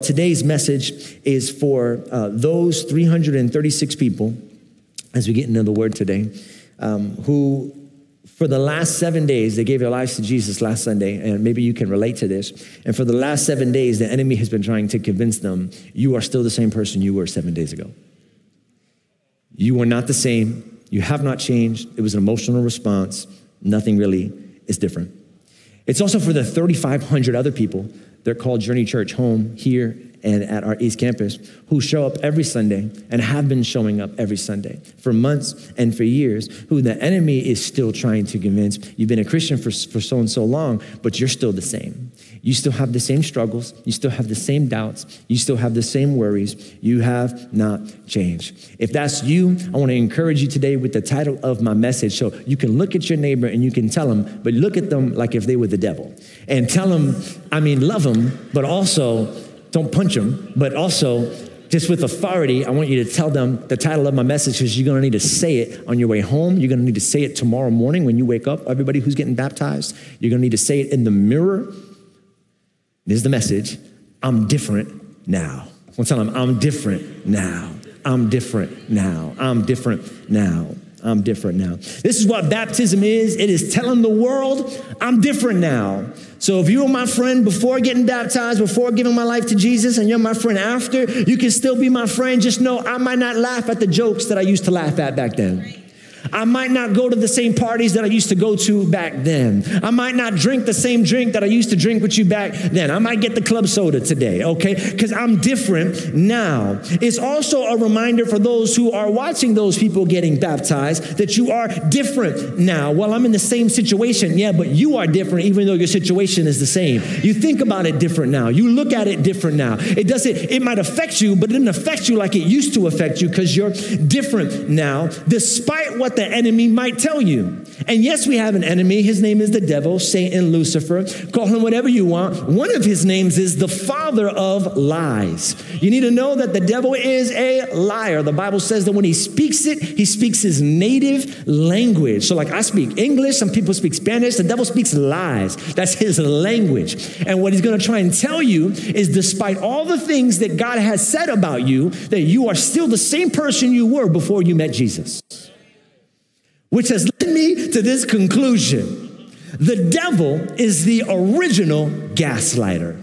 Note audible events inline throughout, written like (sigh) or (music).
Today's message is for uh, those 336 people, as we get into the word today, um, who for the last seven days, they gave their lives to Jesus last Sunday, and maybe you can relate to this. And for the last seven days, the enemy has been trying to convince them you are still the same person you were seven days ago. You are not the same. You have not changed. It was an emotional response. Nothing really is different. It's also for the 3,500 other people they're called Journey Church home here and at our East Campus who show up every Sunday and have been showing up every Sunday for months and for years, who the enemy is still trying to convince. You've been a Christian for, for so and so long, but you're still the same. You still have the same struggles. You still have the same doubts. You still have the same worries. You have not changed. If that's you, I want to encourage you today with the title of my message. So you can look at your neighbor and you can tell them, but look at them like if they were the devil. And tell them, I mean, love them, but also don't punch them, but also just with authority, I want you to tell them the title of my message is you're going to need to say it on your way home. You're going to need to say it tomorrow morning when you wake up. Everybody who's getting baptized, you're going to need to say it in the mirror this is the message. I'm different now. Tell them, I'm different now. I'm different now. I'm different now. I'm different now. This is what baptism is it is telling the world, I'm different now. So if you were my friend before getting baptized, before giving my life to Jesus, and you're my friend after, you can still be my friend. Just know I might not laugh at the jokes that I used to laugh at back then. I might not go to the same parties that I used to go to back then. I might not drink the same drink that I used to drink with you back then. I might get the club soda today, okay? Because I'm different now. It's also a reminder for those who are watching those people getting baptized that you are different now. Well, I'm in the same situation, yeah, but you are different even though your situation is the same. You think about it different now. You look at it different now. It doesn't, it might affect you, but it didn't affect you like it used to affect you because you're different now, despite what the enemy might tell you. And yes, we have an enemy. His name is the devil, Satan, Lucifer. Call him whatever you want. One of his names is the father of lies. You need to know that the devil is a liar. The Bible says that when he speaks it, he speaks his native language. So, like I speak English, some people speak Spanish. The devil speaks lies. That's his language. And what he's going to try and tell you is despite all the things that God has said about you, that you are still the same person you were before you met Jesus which has led me to this conclusion the devil is the original gaslighter.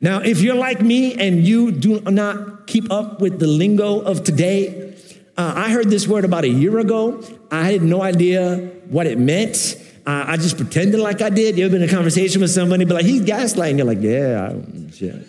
Now, if you're like me and you do not keep up with the lingo of today, uh, I heard this word about a year ago. I had no idea what it meant. Uh, I just pretended like I did. You ever been in a conversation with somebody, be like, he's gaslighting. You're like, yeah, I, shit.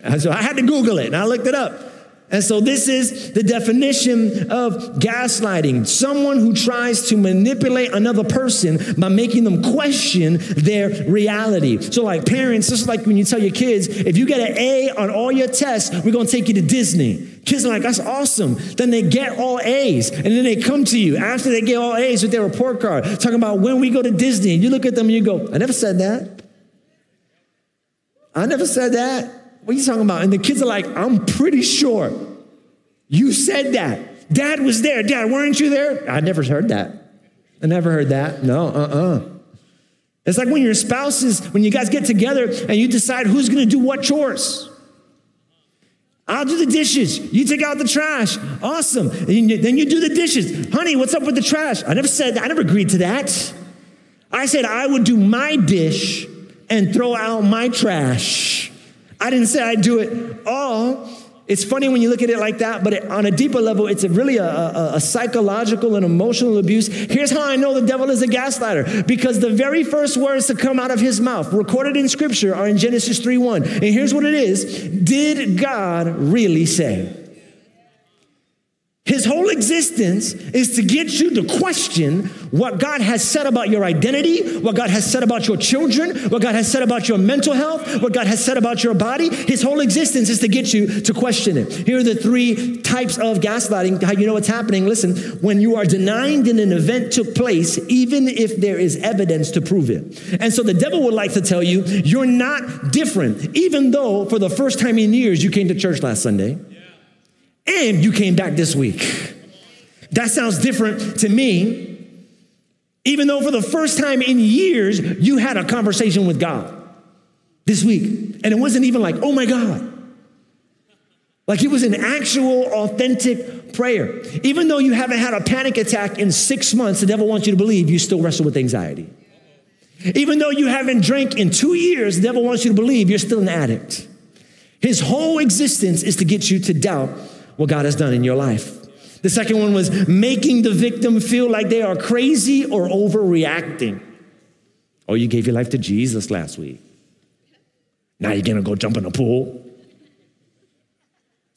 And so I had to Google it and I looked it up. And so, this is the definition of gaslighting someone who tries to manipulate another person by making them question their reality. So, like parents, this is like when you tell your kids, if you get an A on all your tests, we're gonna take you to Disney. Kids are like, that's awesome. Then they get all A's, and then they come to you after they get all A's with their report card, talking about when we go to Disney. And you look at them and you go, I never said that. I never said that. What are you talking about? And the kids are like, I'm pretty sure you said that. Dad was there. Dad, weren't you there? I never heard that. I never heard that. No, uh uh-uh. uh It's like when your spouses, when you guys get together and you decide who's gonna do what chores. I'll do the dishes. You take out the trash. Awesome. then you do the dishes. Honey, what's up with the trash? I never said that. I never agreed to that. I said I would do my dish and throw out my trash. I didn't say I'd do it all. It's funny when you look at it like that, but it, on a deeper level, it's a really a, a, a, psychological and emotional abuse. Here's how I know the devil is a gaslighter because the very first words to come out of his mouth, recorded in scripture, are in Genesis 3 1. And here's what it is Did God really say? His whole existence is to get you to question what God has said about your identity, what God has said about your children, what God has said about your mental health, what God has said about your body. His whole existence is to get you to question it. Here are the three types of gaslighting, how you know what's happening. Listen, when you are denying that an event took place, even if there is evidence to prove it. And so the devil would like to tell you, you're not different, even though for the first time in years you came to church last Sunday and you came back this week. That sounds different to me, even though for the first time in years you had a conversation with God. this week. And it wasn't even like, oh my God. Like it was an actual, authentic prayer. Even though you haven't had a panic attack in six months, the devil wants you to believe you still wrestle with anxiety. Even though you haven't drank in two years, the devil wants you to believe you're still an addict. His whole existence is to get you to doubt what God has done in your life. The second one was making the victim feel like they are crazy or overreacting. Oh, you gave your life to Jesus last week. Now you're gonna go jump in the pool.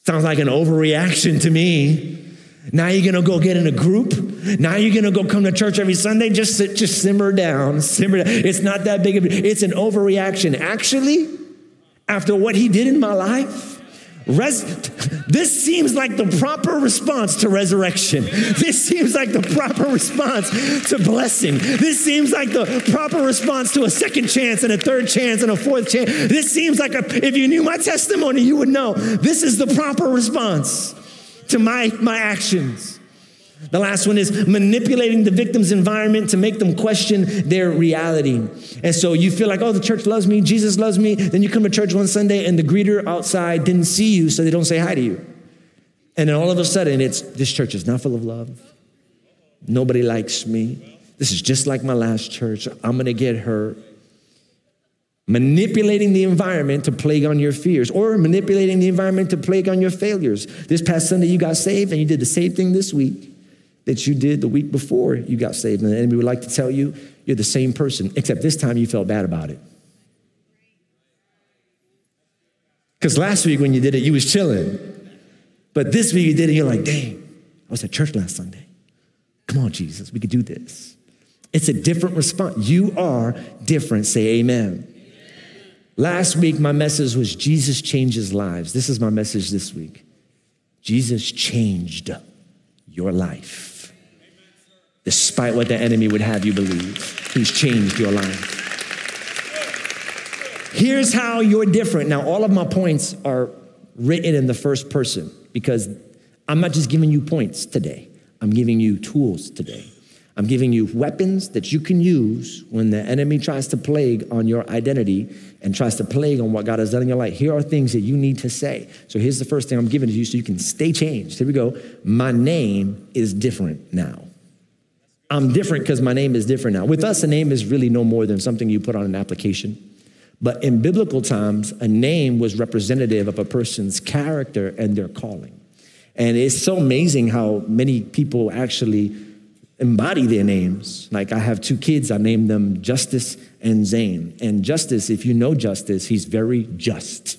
Sounds like an overreaction to me. Now you're gonna go get in a group. Now you're gonna go come to church every Sunday. Just sit, just simmer down, simmer down. It's not that big of a, it's an overreaction. Actually, after what he did in my life, Res- this seems like the proper response to resurrection. This seems like the proper response to blessing. This seems like the proper response to a second chance and a third chance and a fourth chance. This seems like a, if you knew my testimony, you would know this is the proper response to my, my actions. The last one is manipulating the victim's environment to make them question their reality. And so you feel like, oh, the church loves me, Jesus loves me. Then you come to church one Sunday and the greeter outside didn't see you, so they don't say hi to you. And then all of a sudden, it's this church is not full of love. Nobody likes me. This is just like my last church. I'm gonna get hurt. Manipulating the environment to plague on your fears, or manipulating the environment to plague on your failures. This past Sunday, you got saved and you did the same thing this week that you did the week before you got saved. And the enemy would like to tell you you're the same person, except this time you felt bad about it. Because last week when you did it, you was chilling. But this week you did it, you're like, dang, I was at church last Sunday. Come on, Jesus, we could do this. It's a different response. You are different. Say amen. amen. Last week, my message was Jesus changes lives. This is my message this week. Jesus changed your life despite what the enemy would have you believe. He's changed your life. Here's how you're different. Now, all of my points are written in the first person because I'm not just giving you points today, I'm giving you tools today. I'm giving you weapons that you can use when the enemy tries to plague on your identity and tries to plague on what God has done in your life. Here are things that you need to say. So here's the first thing I'm giving to you so you can stay changed. Here we go. My name is different now. I'm different because my name is different now. With us, a name is really no more than something you put on an application. But in biblical times, a name was representative of a person's character and their calling. And it's so amazing how many people actually embody their names. Like I have two kids, I named them Justice and Zane. And Justice, if you know Justice, he's very just.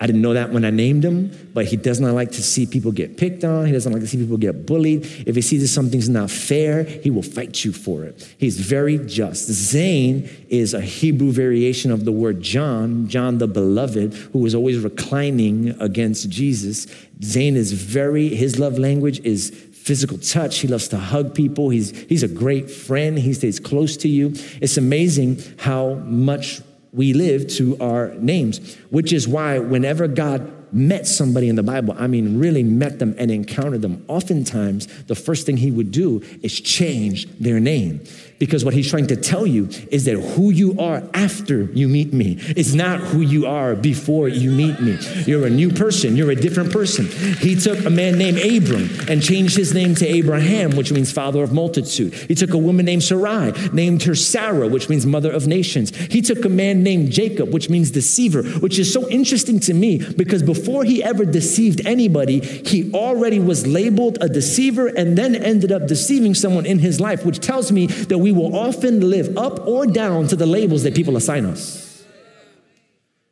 I didn't know that when I named him, but he does not like to see people get picked on. He doesn't like to see people get bullied. If he sees that something's not fair, he will fight you for it. He's very just. Zane is a Hebrew variation of the word John, John the beloved, who was always reclining against Jesus. Zane is very, his love language is physical touch. He loves to hug people. He's, he's a great friend. He stays close to you. It's amazing how much we live to our names, which is why whenever God met somebody in the Bible, I mean, really met them and encountered them, oftentimes the first thing he would do is change their name. Because what he's trying to tell you is that who you are after you meet me is not who you are before you meet me. You're a new person, you're a different person. He took a man named Abram and changed his name to Abraham, which means father of multitude. He took a woman named Sarai, named her Sarah, which means mother of nations. He took a man named Jacob, which means deceiver, which is so interesting to me because before he ever deceived anybody, he already was labeled a deceiver and then ended up deceiving someone in his life, which tells me that we we will often live up or down to the labels that people assign us.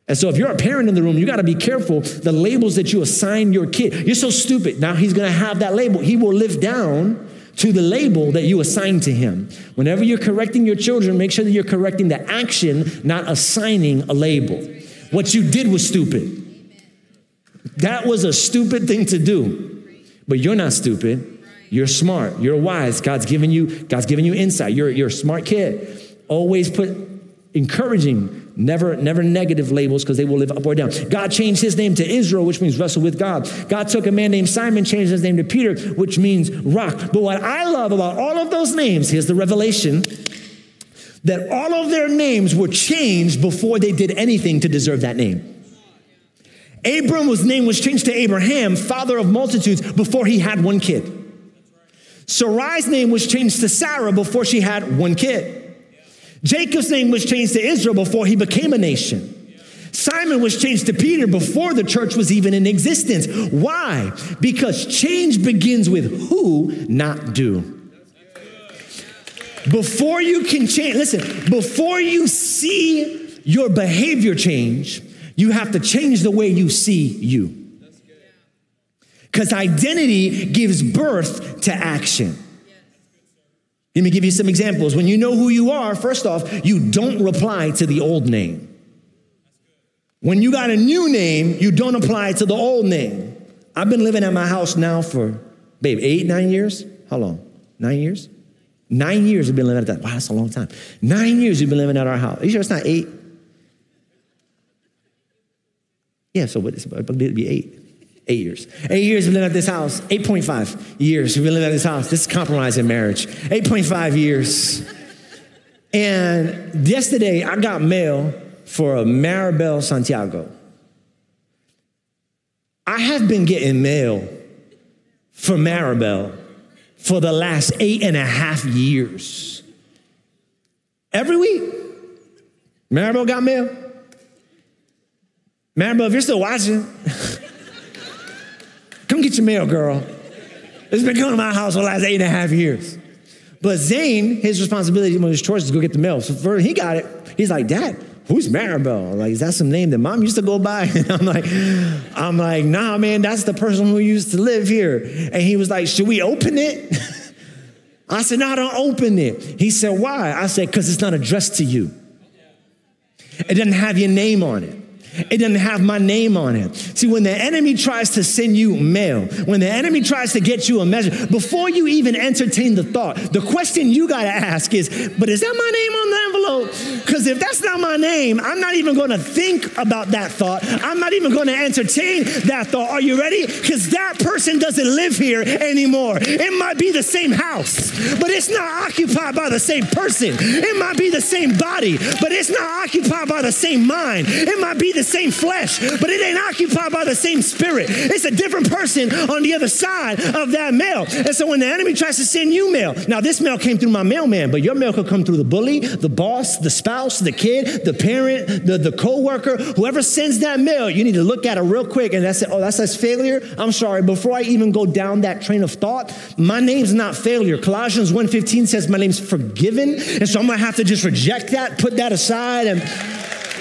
And so, if you're a parent in the room, you got to be careful the labels that you assign your kid. You're so stupid. Now he's going to have that label. He will live down to the label that you assign to him. Whenever you're correcting your children, make sure that you're correcting the action, not assigning a label. What you did was stupid. That was a stupid thing to do. But you're not stupid. You're smart. You're wise. God's given you, God's given you insight. You're, you're a smart kid. Always put encouraging, never, never negative labels because they will live up or down. God changed his name to Israel, which means wrestle with God. God took a man named Simon, changed his name to Peter, which means rock. But what I love about all of those names, here's the revelation that all of their names were changed before they did anything to deserve that name. Abram's name was changed to Abraham, father of multitudes, before he had one kid. Sarai's name was changed to Sarah before she had one kid. Jacob's name was changed to Israel before he became a nation. Simon was changed to Peter before the church was even in existence. Why? Because change begins with who, not do. Before you can change, listen, before you see your behavior change, you have to change the way you see you. Because identity gives birth to action. Let me give you some examples. When you know who you are, first off, you don't reply to the old name. When you got a new name, you don't apply to the old name. I've been living at my house now for, babe, eight, nine years? How long? Nine years? Nine years we've been living at that. Wow, that's a long time. Nine years we've been living at our house. Are you sure it's not eight? Yeah, so what is it? It'd be eight. Eight years. Eight years we've at this house. 8.5 years we've been living at this house. This is compromising marriage. 8.5 years. And yesterday I got mail for a Maribel Santiago. I have been getting mail for Maribel for the last eight and a half years. Every week. Maribel got mail. Maribel, if you're still watching, come get your mail, girl. It's been coming to my house for the last eight and a half years. But Zane, his responsibility, of his chores is to go get the mail. So for, he got it. He's like, Dad, who's Maribel? Like, is that some name that mom used to go by? (laughs) And I'm like, I'm like, nah, man, that's the person who used to live here. And he was like, should we open it? (laughs) I said, no, don't open it. He said, why? I said, because it's not addressed to you. It doesn't have your name on it. It doesn't have my name on it. See, when the enemy tries to send you mail, when the enemy tries to get you a message, before you even entertain the thought, the question you got to ask is, but is that my name on the envelope? Because if that's not my name, I'm not even going to think about that thought. I'm not even going to entertain that thought. Are you ready? Because that person doesn't live here anymore. It might be the same house, but it's not occupied by the same person. It might be the same body, but it's not occupied by the same mind. It might be the same flesh, but it ain't occupied by the same spirit. It's a different person on the other side of that mail. And so when the enemy tries to send you mail, now this mail came through my mailman, but your mail could come through the bully, the boss, the spouse, the kid, the parent, the, the co-worker, whoever sends that mail, you need to look at it real quick and that's it. Oh, that says failure. I'm sorry. Before I even go down that train of thought, my name's not failure. Colossians 1:15 says my name's forgiven. And so I'm gonna have to just reject that, put that aside and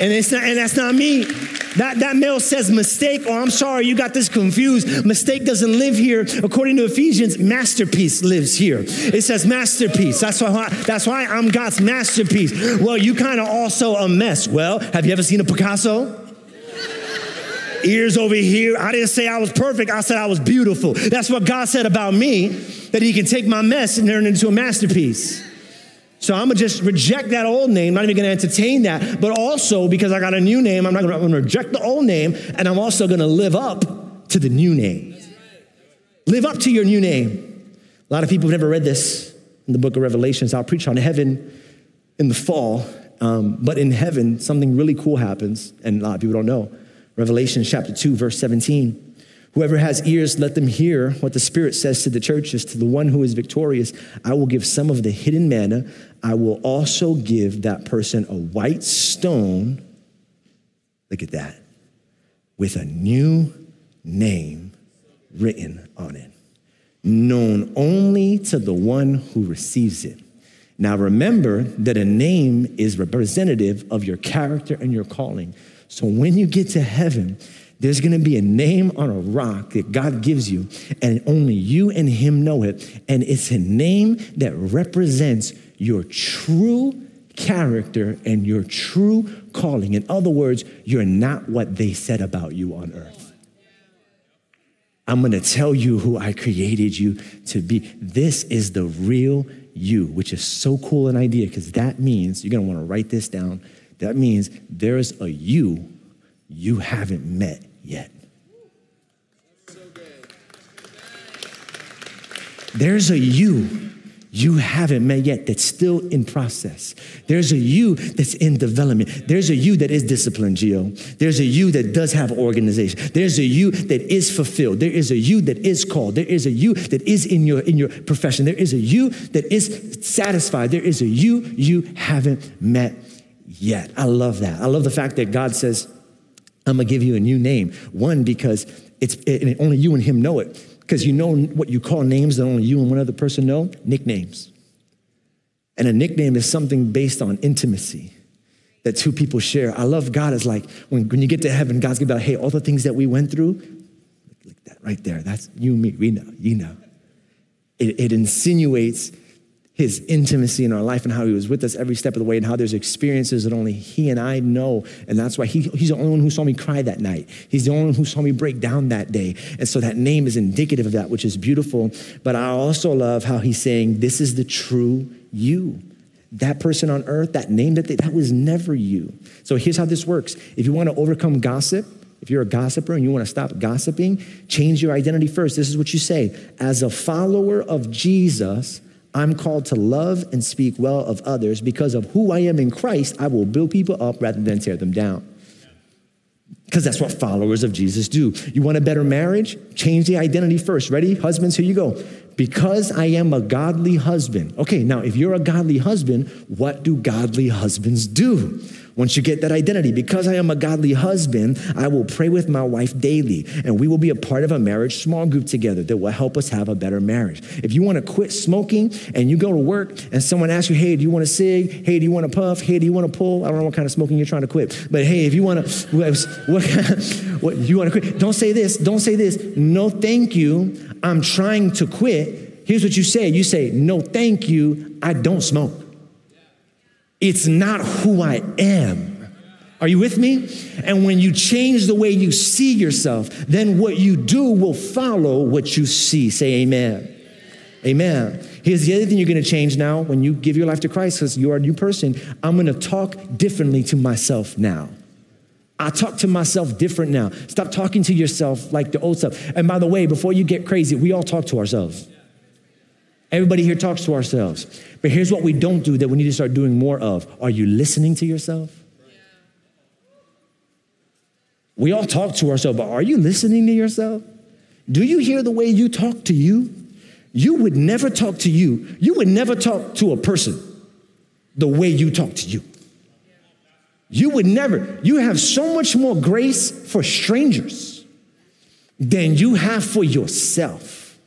and it's not, and that's not me. That, that mail says mistake, or I'm sorry, you got this confused. Mistake doesn't live here. According to Ephesians, masterpiece lives here. It says masterpiece. That's why, that's why I'm God's masterpiece. Well, you kind of also a mess. Well, have you ever seen a Picasso? Ears over here. I didn't say I was perfect. I said I was beautiful. That's what God said about me, that He can take my mess and turn it into a masterpiece. So I'm gonna just reject that old name, not even gonna entertain that. But also, because I got a new name, I'm not gonna, gonna reject the old name, and I'm also gonna live up to the new name. Live up to your new name. A lot of people have never read this in the book of Revelations. I'll preach on heaven in the fall, um, but in heaven, something really cool happens, and a lot of people don't know. Revelation chapter 2, verse 17. Whoever has ears, let them hear what the Spirit says to the churches. To the one who is victorious, I will give some of the hidden manna. I will also give that person a white stone. Look at that. With a new name written on it, known only to the one who receives it. Now remember that a name is representative of your character and your calling. So when you get to heaven, there's gonna be a name on a rock that God gives you, and only you and Him know it. And it's a name that represents your true character and your true calling. In other words, you're not what they said about you on earth. I'm gonna tell you who I created you to be. This is the real you, which is so cool an idea because that means you're gonna wanna write this down. That means there's a you you haven't met yet. There's a you you haven't met yet that's still in process. There's a you that's in development. There's a you that is disciplined, Geo. There's a you that does have organization. There's a you that is fulfilled. There is a you that is called. There is a you that is in your in your profession. There is a you that is satisfied. There is a you you haven't met yet. I love that. I love the fact that God says, I'm gonna give you a new name. One, because it's it, only you and him know it because you know what you call names that only you and one other person know? Nicknames. And a nickname is something based on intimacy that two people share. I love God as like when, when you get to heaven, God's gonna be like, hey, all the things that we went through, like that right there, that's you me, we know, you know. It, it insinuates his intimacy in our life and how he was with us every step of the way and how there's experiences that only he and I know. And that's why he, he's the only one who saw me cry that night. He's the only one who saw me break down that day. And so that name is indicative of that, which is beautiful. But I also love how he's saying, This is the true you. That person on earth, that name that they, that was never you. So here's how this works. If you want to overcome gossip, if you're a gossiper and you want to stop gossiping, change your identity first. This is what you say. As a follower of Jesus, I'm called to love and speak well of others because of who I am in Christ. I will build people up rather than tear them down. Because that's what followers of Jesus do. You want a better marriage? Change the identity first. Ready? Husbands, here you go. Because I am a godly husband. Okay, now if you're a godly husband, what do godly husbands do? Once you get that identity, because I am a godly husband, I will pray with my wife daily, and we will be a part of a marriage small group together that will help us have a better marriage. If you want to quit smoking and you go to work and someone asks you, hey, do you want to cig? Hey, do you want to puff? Hey, do you want to pull? I don't know what kind of smoking you're trying to quit, but hey, if you want to, what, (laughs) what you want to quit, don't say this, don't say this. No, thank you. I'm trying to quit. Here's what you say you say, no, thank you. I don't smoke. It's not who I am. Are you with me? And when you change the way you see yourself, then what you do will follow what you see. Say amen. Amen. Here's the other thing you're going to change now when you give your life to Christ because you are a new person. I'm going to talk differently to myself now. I talk to myself different now. Stop talking to yourself like the old stuff. And by the way, before you get crazy, we all talk to ourselves. Everybody here talks to ourselves. But here's what we don't do that we need to start doing more of. Are you listening to yourself? We all talk to ourselves, but are you listening to yourself? Do you hear the way you talk to you? You would never talk to you. You would never talk to a person the way you talk to you. You would never. You have so much more grace for strangers than you have for yourself.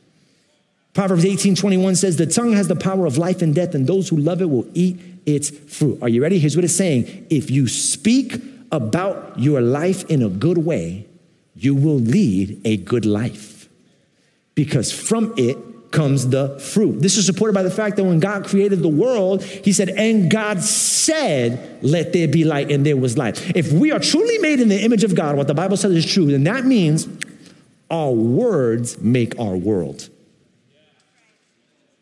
Proverbs 18 21 says, The tongue has the power of life and death, and those who love it will eat its fruit. Are you ready? Here's what it's saying If you speak about your life in a good way, you will lead a good life because from it comes the fruit. This is supported by the fact that when God created the world, He said, And God said, Let there be light, and there was light. If we are truly made in the image of God, what the Bible says is true, then that means our words make our world.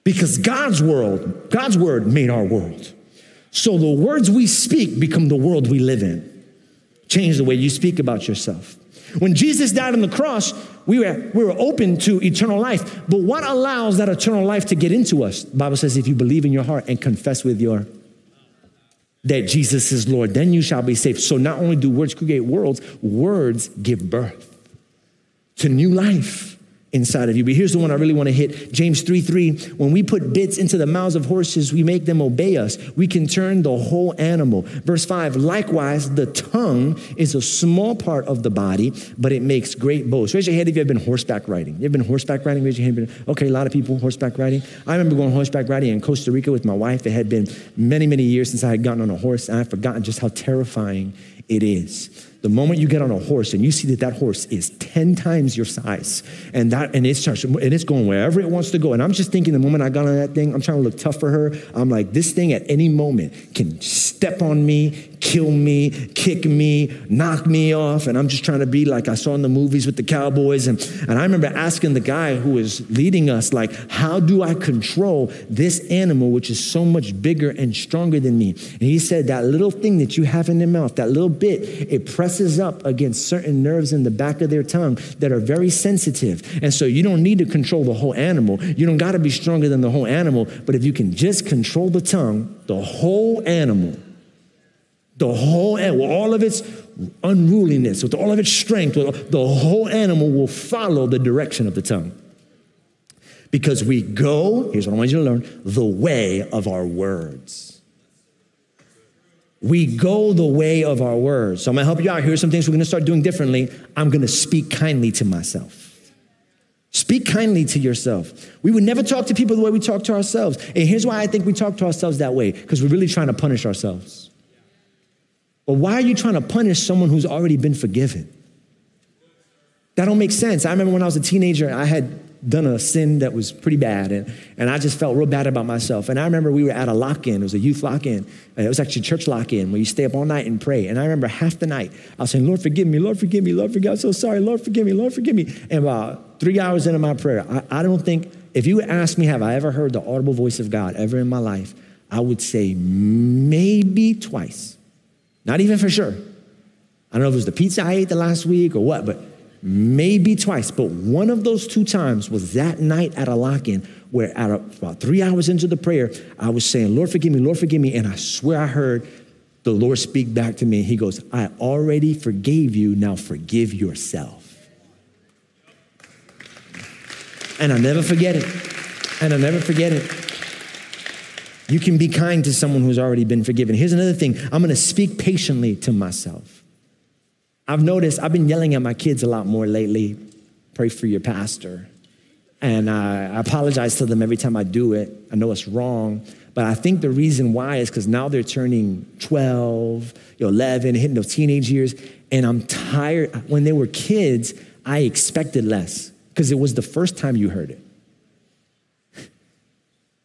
Because God's world, God's word made our world. So the words we speak become the world we live in. Change the way you speak about yourself. When Jesus died on the cross, we were, we were open to eternal life. But what allows that eternal life to get into us? The Bible says, if you believe in your heart and confess with your that Jesus is Lord, then you shall be saved. So not only do words create worlds, words give birth to new life inside of you. But here's the one I really want to hit James 3 3. When we put bits into the mouths of horses, we make them obey us. We can turn the whole animal. Verse 5 Likewise, the tongue is a small part of the body, but it makes great boast. Raise your hand if you've been horseback riding. You've been horseback riding? Raise your hand. Okay, a lot of people horseback riding. I remember going horseback riding in Costa Rica with my wife. It had been many, many years since I had gotten on a horse, and I'd forgotten just how terrifying it is. The moment you get on a horse and you see that that horse is 10 times your size and that and it starts and it's going wherever it wants to go. And I'm just thinking the moment I got on that thing, I'm trying to look tough for her. I'm like, this thing at any moment can step on me, kill me, kick me, knock me off. And I'm just trying to be like I saw in the movies with the cowboys. And, and I remember asking the guy who was leading us, like, how do I control this animal, which is so much bigger and stronger than me? And he said, that little thing that you have in your mouth, that little bit, it presses up against certain nerves in the back of their tongue that are very sensitive. And so you don't need to control the whole animal. You don't got to be stronger than the whole animal. But if you can just control the tongue, the whole animal, the whole, with all of its unruliness, with all of its strength, the whole animal will follow the direction of the tongue. Because we go, here's what I want you to learn the way of our words. We go the way of our words. So I'm gonna help you out. Here's some things we're gonna start doing differently. I'm gonna speak kindly to myself. Speak kindly to yourself. We would never talk to people the way we talk to ourselves. And here's why I think we talk to ourselves that way because we're really trying to punish ourselves. But why are you trying to punish someone who's already been forgiven? That don't make sense. I remember when I was a teenager, I had done a sin that was pretty bad, and, and I just felt real bad about myself. And I remember we were at a lock in, it was a youth lock in. Uh, it was actually church lock in where you stay up all night and pray. And I remember half the night, I was saying, Lord, forgive me, Lord, forgive me, Lord, forgive me. I'm so sorry, Lord, forgive me, Lord, forgive me. And about three hours into my prayer, I, I don't think, if you ask me, have I ever heard the audible voice of God ever in my life? I would say maybe twice. Not even for sure. I don't know if it was the pizza I ate the last week or what, but maybe twice, but one of those two times was that night at a lock in where at about three hours into the prayer, I was saying, Lord, forgive me, Lord, forgive me. And I swear I heard the Lord speak back to me. He goes, I already forgave you, now forgive yourself. And I never forget it. And I never forget it. You can be kind to someone who's already been forgiven. Here's another thing I'm gonna speak patiently to myself. I've noticed I've been yelling at my kids a lot more lately. Pray for your pastor. And I, I apologize to them every time I do it. I know it's wrong. But I think the reason why is because now they're turning 12, 11, hitting those teenage years. And I'm tired. When they were kids, I expected less because it was the first time you heard it.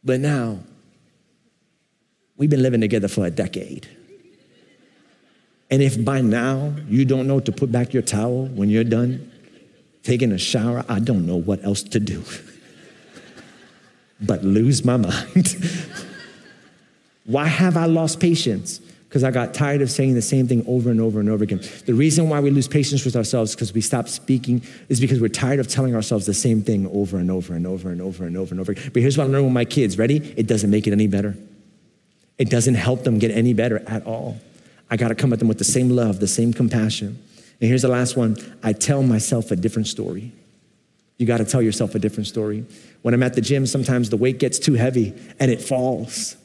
But now, we've been living together for a decade. And if by now you don't know to put back your towel when you're done taking a shower, I don't know what else to do (laughs) but lose my mind. (laughs) why have I lost patience? Because I got tired of saying the same thing over and over and over again. The reason why we lose patience with ourselves because we stop speaking is because we're tired of telling ourselves the same thing over and over and over and over and over and over. But here's what I learned with my kids. Ready? It doesn't make it any better. It doesn't help them get any better at all. I got to come at them with the same love, the same compassion. And here's the last one I tell myself a different story. You got to tell yourself a different story. When I'm at the gym, sometimes the weight gets too heavy and it falls.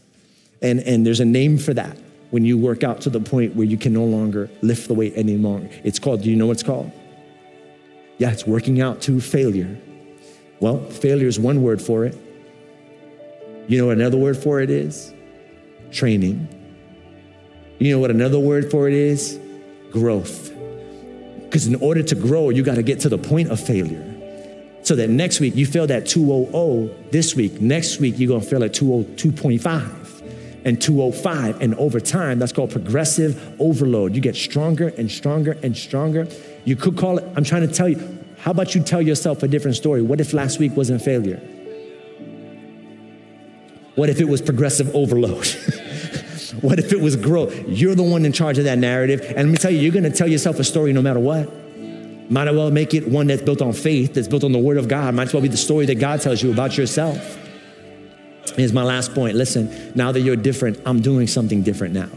And, and there's a name for that when you work out to the point where you can no longer lift the weight any longer. It's called, do you know what it's called? Yeah, it's working out to failure. Well, failure is one word for it. You know what another word for it is? Training. You know what another word for it is? Growth. Because in order to grow, you got to get to the point of failure. So that next week you failed at 200 this week. Next week you're going to fail at 202.5 and 205. And over time, that's called progressive overload. You get stronger and stronger and stronger. You could call it, I'm trying to tell you, how about you tell yourself a different story? What if last week wasn't failure? What if it was progressive overload? (laughs) What if it was growth? You're the one in charge of that narrative. And let me tell you, you're going to tell yourself a story no matter what. Might as well make it one that's built on faith, that's built on the word of God. Might as well be the story that God tells you about yourself. Here's my last point. Listen, now that you're different, I'm doing something different now.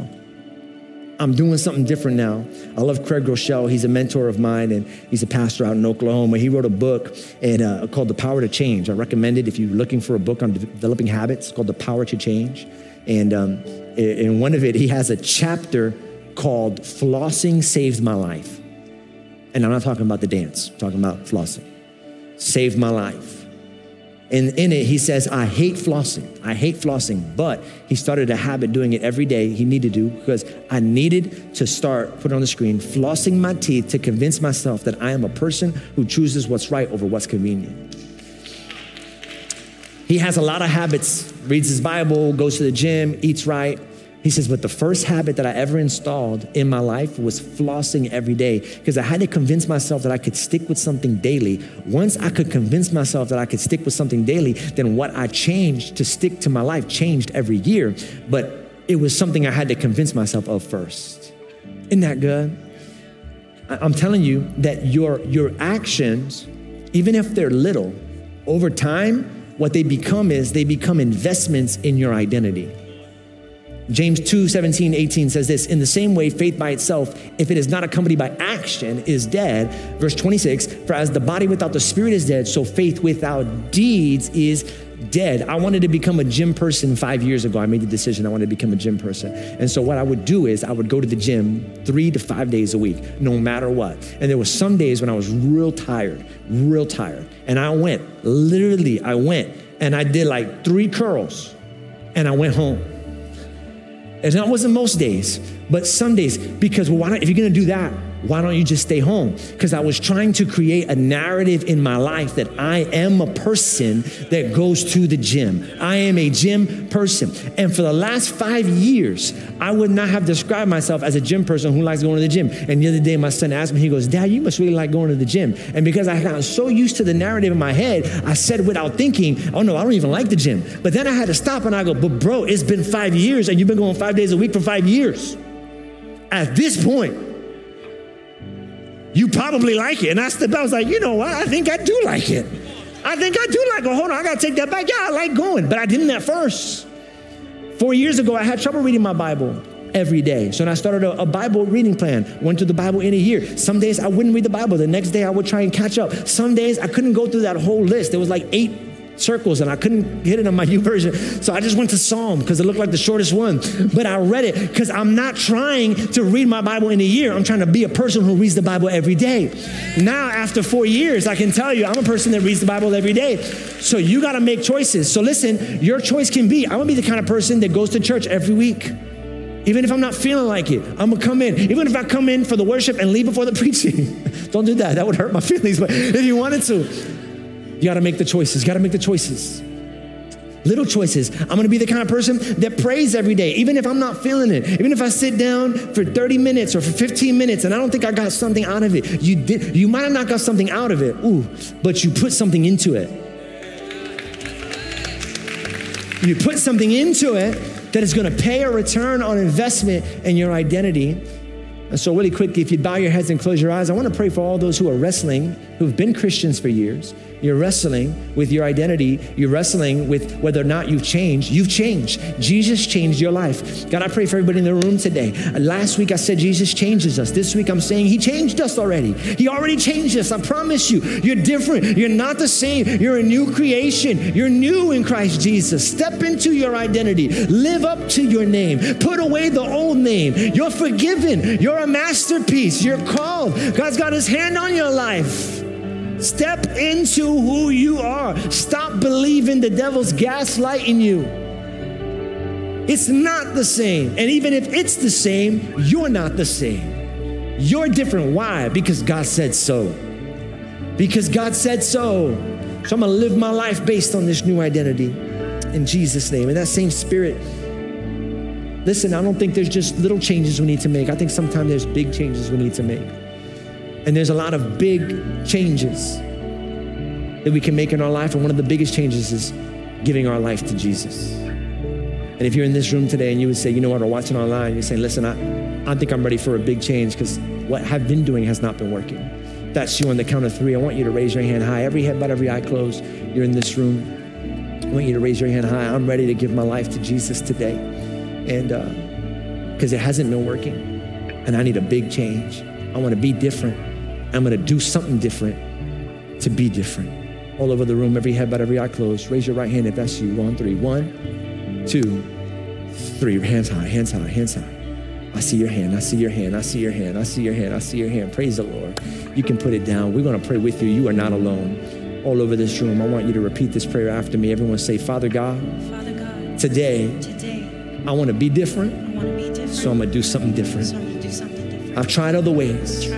I'm doing something different now. I love Craig Groeschel. He's a mentor of mine, and he's a pastor out in Oklahoma. He wrote a book and, uh, called The Power to Change. I recommend it if you're looking for a book on developing habits called The Power to Change. And um, in one of it, he has a chapter called Flossing Saved My Life. And I'm not talking about the dance, I'm talking about flossing. Saved my life. And in it, he says, I hate flossing. I hate flossing, but he started a habit doing it every day. He needed to because I needed to start, put on the screen, flossing my teeth to convince myself that I am a person who chooses what's right over what's convenient. He has a lot of habits, reads his Bible, goes to the gym, eats right. He says, but the first habit that I ever installed in my life was flossing every day because I had to convince myself that I could stick with something daily. Once I could convince myself that I could stick with something daily, then what I changed to stick to my life changed every year. But it was something I had to convince myself of first. Isn't that good? I'm telling you that your, your actions, even if they're little, over time, what they become is they become investments in your identity. James 2 17, 18 says this In the same way, faith by itself, if it is not accompanied by action, is dead. Verse 26 For as the body without the spirit is dead, so faith without deeds is dead. I wanted to become a gym person five years ago. I made the decision I wanted to become a gym person. And so what I would do is I would go to the gym three to five days a week, no matter what. And there were some days when I was real tired, real tired. And I went, literally, I went and I did like three curls and I went home. That wasn't most days, but some days. Because well, why not, if you're gonna do that, why don't you just stay home? Because I was trying to create a narrative in my life that I am a person that goes to the gym. I am a gym person. And for the last five years, I would not have described myself as a gym person who likes going to the gym. And the other day, my son asked me, he goes, Dad, you must really like going to the gym. And because I got so used to the narrative in my head, I said without thinking, oh no, I don't even like the gym. But then I had to stop and I go, but bro, it's been five years and you've been going five days a week for five years. At this point, you probably like it. And I stepped out, I was like, you know what? I think I do like it. I think I do like it. Hold on, I gotta take that back. Yeah, I like going, but I didn't at first. Four years ago, I had trouble reading my Bible every day. So I started a, a, Bible reading plan, went to the Bible in a year. Some days I wouldn't read the Bible. The next day I would try and catch up. Some days I couldn't go through that whole list. There was like eight circles and I couldn't hit it on my (laughs) YouVersion. So I just went to Psalm because it looked like the shortest one. But I read it because I'm not trying to read my Bible in a year. I'm trying to be a person who reads the Bible every day. Now, after four years, I can tell you I'm a person that reads the Bible every day. So you got to make choices. So listen, your choice can be I'm going to be the kind of person that goes to church every week. Even if I'm not feeling like it, I'm gonna come in. Even if I come in for the worship and leave before the (laughs) preaching. Don't do that. That would hurt my (laughs) feelings. But if you wanted to, you gotta make the choices. You gotta make the choices. Little choices. I'm gonna be the kind of person that prays every day, even if I'm not feeling it. Even if I sit down for 30 minutes or for 15 minutes and I don't think I got something out of it. You did you might have not got something out of it, ooh, but you put something into it. You put something into it that is gonna pay a return on investment in your identity. And so, really quickly, if you bow your heads and close your eyes, I wanna pray for all those who are wrestling, who've been Christians for years you're wrestling with your identity. You're wrestling with whether or not you've changed. You've changed. Jesus changed your life. God, I pray for everybody in the room today. Last week I said Jesus changes us. This week I'm saying He changed us already. He already changed us. I promise you. You're different. You're not the same. You're a new creation. You're new in Christ Jesus. Step into your identity. Live up to your name. Put away the old name. You're forgiven. You're a masterpiece. You're called. God's got His hand on your life. Step into who you are. Stop believing the devil's gaslighting you. It's not the same. And even if it's the same, you're not the same. You're different. Why? Because God said so. Because God said so. So I'm going to live my life based on this new identity in Jesus' name. In that same spirit, listen, I don't think there's just little changes we need to make. I think sometimes there's big changes we need to make. And there's a lot of big changes that we can make in our life. And one of the biggest changes is giving our life to Jesus. And if you're in this room today and you would say, you know what, or watching online, you're saying, listen, I, I think I'm ready for a big change because what I've been doing has not been working. That's you on the count of three. I want you to raise your hand high. Every head but every eye closed. You're in this room. I want you to raise your hand high. I'm ready to give my life to Jesus today. And because uh, it hasn't been working. And I need a big change. I want to be different. I'm going to do something different to be different. All over the room, every head, but every eye closed. Raise your right hand if that's you. One, three. One, two, three. Hands high, hands high, hands high. I see your hand. I see your hand. I see your hand. I see your hand. I see your hand. Praise the Lord. You can put it down. We're going to pray with you. You are not alone. All over this room, I want you to repeat this prayer after me. Everyone say, Father God, Father God today, today I want to be different, I want to be different. so I'm going to do something different. So I'm going to do something different. I've tried other ways.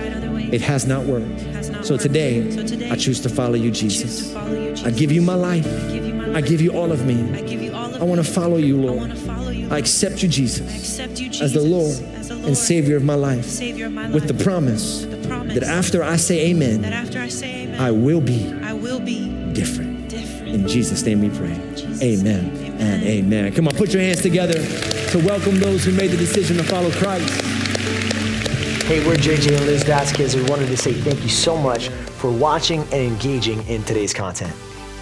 Tried other ways. It has not worked. has not So worked. today, So today, I choose to follow you, I choose to Jesus. follow you, Jesus. I give you my life. I give you my I give you all of me. give you all of I want to follow you, Lord. want follow you. I accept you, Jesus, accept Jesus, as the Lord as the Lord and Savior of my life, of my with the promise With the promise that after I say amen, I say amen, I will be I will be different. different. In Jesus' name we pray. Jesus' Amen name, and amen. Come on, put your hands together to welcome those who made the decision to follow Christ. Hey, we're JJ and Liz Vasquez. We wanted to say thank you so much for watching and engaging in today's content.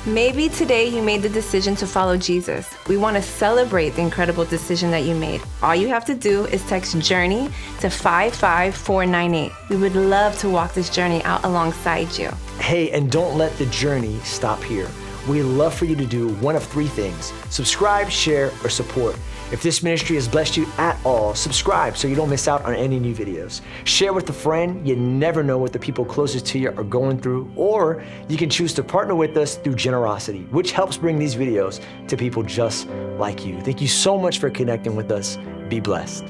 Maybe today you made the decision to follow Jesus. We want to celebrate the incredible decision that you made. All you have to do is text Journey to 55498. We would love to walk this journey out alongside you. Hey, and don't let the journey stop here. We love for you to do one of three things subscribe, share, or support. If this ministry has blessed you at all, subscribe so you don't miss out on any new videos. Share with a friend. You never know what the people closest to you are going through. Or you can choose to partner with us through generosity, which helps bring these videos to people just like you. Thank you so much for connecting with us. Be blessed.